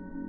you